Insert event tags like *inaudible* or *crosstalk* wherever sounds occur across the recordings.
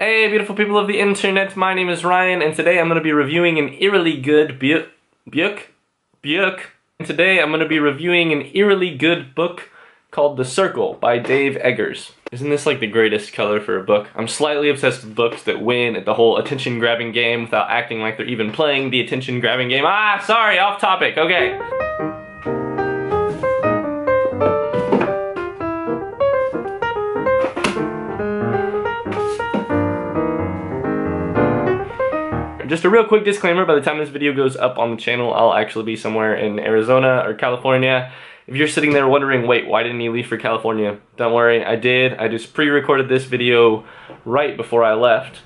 Hey, beautiful people of the internet, my name is Ryan, and today I'm going to be reviewing an eerily good book. Book? And today I'm going to be reviewing an eerily good book called The Circle by Dave Eggers. Isn't this like the greatest color for a book? I'm slightly obsessed with books that win at the whole attention-grabbing game without acting like they're even playing the attention-grabbing game. Ah, sorry, off topic, okay. Just a real quick disclaimer, by the time this video goes up on the channel, I'll actually be somewhere in Arizona or California. If you're sitting there wondering, wait, why didn't you leave for California? Don't worry, I did. I just pre-recorded this video right before I left,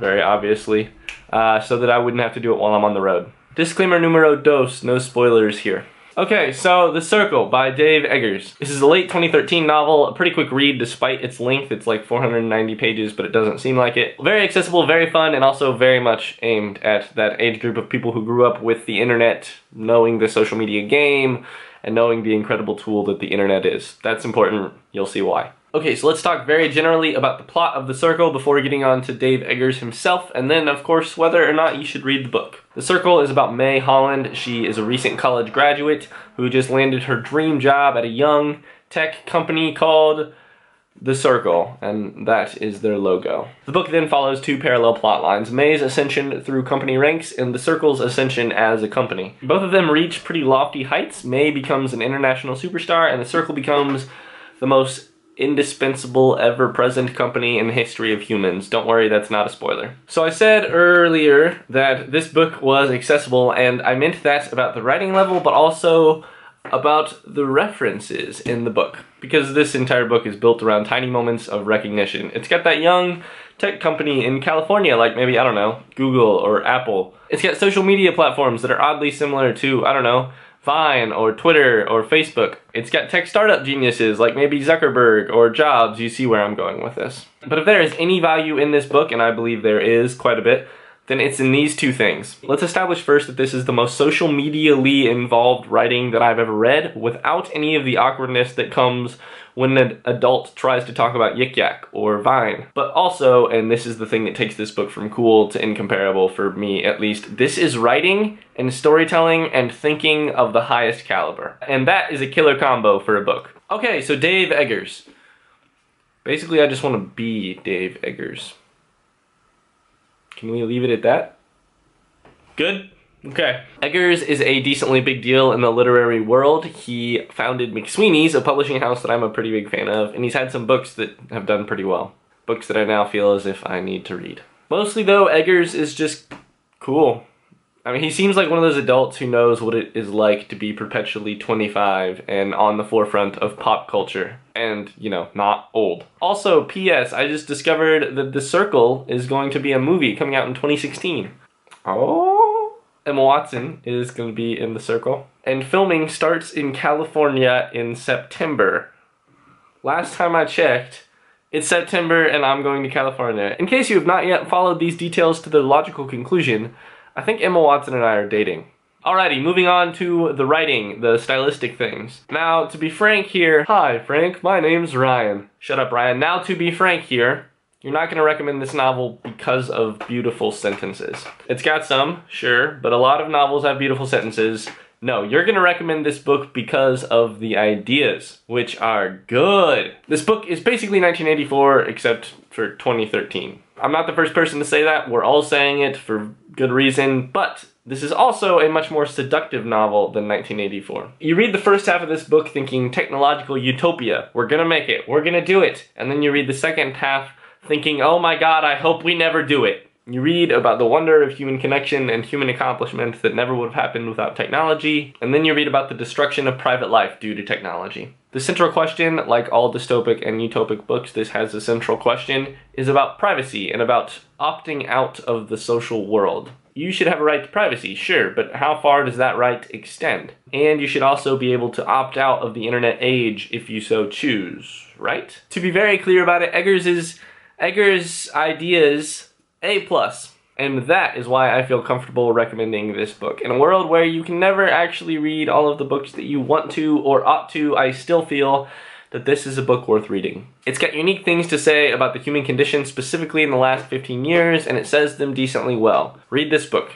very obviously, uh, so that I wouldn't have to do it while I'm on the road. Disclaimer numero dos, no spoilers here. Okay, so The Circle by Dave Eggers. This is a late 2013 novel, a pretty quick read despite its length. It's like 490 pages, but it doesn't seem like it. Very accessible, very fun, and also very much aimed at that age group of people who grew up with the internet, knowing the social media game, and knowing the incredible tool that the internet is. That's important, you'll see why. Okay, so let's talk very generally about the plot of The Circle before getting on to Dave Eggers himself, and then, of course, whether or not you should read the book. The Circle is about Mae Holland. She is a recent college graduate who just landed her dream job at a young tech company called the Circle, and that is their logo. The book then follows two parallel plot lines, Mae's ascension through company ranks and the Circle's ascension as a company. Both of them reach pretty lofty heights. May becomes an international superstar, and the Circle becomes the most indispensable, ever-present company in the history of humans. Don't worry, that's not a spoiler. So I said earlier that this book was accessible, and I meant that about the writing level, but also about the references in the book. Because this entire book is built around tiny moments of recognition. It's got that young tech company in California, like maybe, I don't know, Google or Apple. It's got social media platforms that are oddly similar to, I don't know, Vine or Twitter or Facebook. It's got tech startup geniuses like maybe Zuckerberg or Jobs. You see where I'm going with this. But if there is any value in this book, and I believe there is quite a bit, then it's in these two things. Let's establish first that this is the most social media-ly involved writing that I've ever read without any of the awkwardness that comes when an adult tries to talk about Yik Yak or Vine. But also, and this is the thing that takes this book from cool to incomparable for me at least, this is writing and storytelling and thinking of the highest caliber. And that is a killer combo for a book. Okay, so Dave Eggers. Basically, I just want to be Dave Eggers. Can we leave it at that? Good? Okay. Eggers is a decently big deal in the literary world. He founded McSweeney's, a publishing house that I'm a pretty big fan of, and he's had some books that have done pretty well. Books that I now feel as if I need to read. Mostly though, Eggers is just cool. I mean, he seems like one of those adults who knows what it is like to be perpetually 25 and on the forefront of pop culture. And, you know, not old. Also, P.S. I just discovered that The Circle is going to be a movie coming out in 2016. Oh! Emma Watson is going to be in The Circle. And filming starts in California in September. Last time I checked, it's September and I'm going to California. In case you have not yet followed these details to their logical conclusion, I think Emma Watson and I are dating. Alrighty, moving on to the writing, the stylistic things. Now, to be frank here, hi Frank, my name's Ryan. Shut up Ryan. Now to be frank here, you're not going to recommend this novel because of beautiful sentences. It's got some, sure, but a lot of novels have beautiful sentences. No, you're going to recommend this book because of the ideas, which are good. This book is basically 1984, except for 2013. I'm not the first person to say that, we're all saying it for good reason, but this is also a much more seductive novel than 1984. You read the first half of this book thinking technological utopia, we're gonna make it, we're gonna do it, and then you read the second half thinking, oh my god, I hope we never do it. You read about the wonder of human connection and human accomplishment that never would have happened without technology, and then you read about the destruction of private life due to technology. The central question, like all dystopic and utopic books, this has a central question, is about privacy and about opting out of the social world. You should have a right to privacy, sure, but how far does that right extend? And you should also be able to opt out of the internet age if you so choose, right? To be very clear about it, Eggers is Eggers' ideas A plus. And that is why I feel comfortable recommending this book. In a world where you can never actually read all of the books that you want to or ought to, I still feel that this is a book worth reading. It's got unique things to say about the human condition specifically in the last 15 years, and it says them decently well. Read this book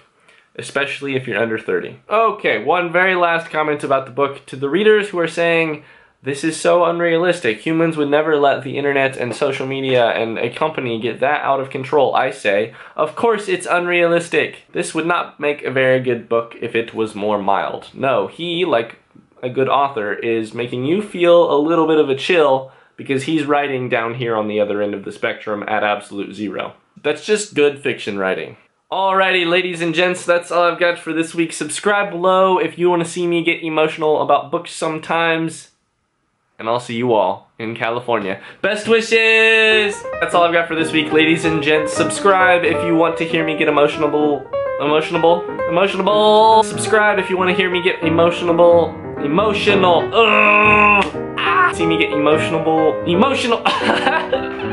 especially if you're under 30. Okay, one very last comment about the book to the readers who are saying, this is so unrealistic. Humans would never let the internet and social media and a company get that out of control. I say, of course it's unrealistic. This would not make a very good book if it was more mild. No, he, like a good author, is making you feel a little bit of a chill because he's writing down here on the other end of the spectrum at absolute zero. That's just good fiction writing. Alrighty, ladies and gents, that's all I've got for this week. Subscribe below if you want to see me get emotional about books sometimes and I'll see you all in California. Best wishes! That's all I've got for this week, ladies and gents. Subscribe if you want to hear me get emotional. Emotional? Emotional? Subscribe if you want to hear me get emotional. Emotional. Ugh. Ah. See me get emotional. Emotional. *laughs*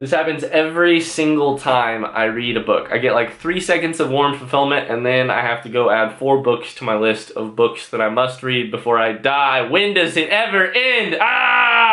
This happens every single time I read a book. I get like three seconds of warm fulfillment and then I have to go add four books to my list of books that I must read before I die. When does it ever end? Ah!